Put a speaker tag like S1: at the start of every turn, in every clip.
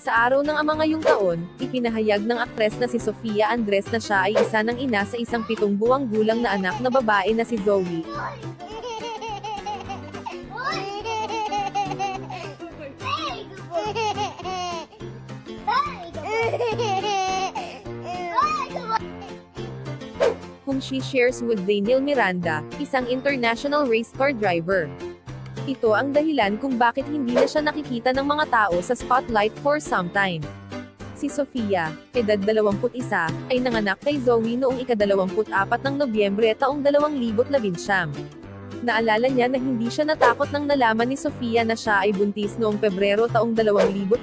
S1: Sa araw ng ama ngayong taon, ipinahayag ng aktres na si Sofia Andres na siya ay isa ng ina sa isang pitong buwang gulang na anak na babae na si Zoe. whom she shares with Daniel Miranda, isang international race car driver. Ito ang dahilan kung bakit hindi na siya nakikita ng mga tao sa spotlight for some time. Si Sofia, edad 21, ay nanganak kay Zoe noong ika-24 ng Nobyembre taong 2011. Naalala niya na hindi siya natakot nang nalaman ni Sofia na siya ay buntis noong Pebrero taong 2011,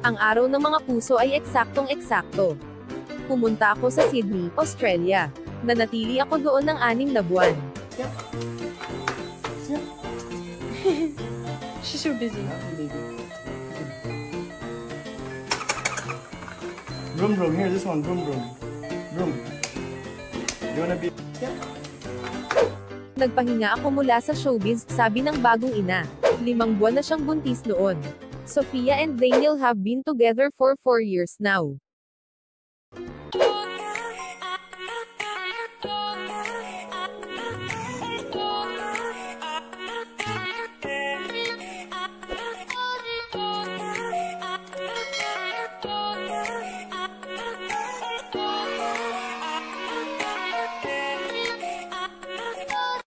S1: ang araw ng mga puso ay eksaktong eksakto. Pumunta ako sa Sydney, Australia. Nanatili ako doon ng anim na buwan.
S2: She's so busy.
S3: Vroom vroom, here, this one, vroom vroom. Vroom. You wanna be...
S1: Nagpahinga ako mula sa showbiz, sabi ng bagong ina. Limang buwan na siyang buntis noon. Sofia and Daniel have been together for four years now.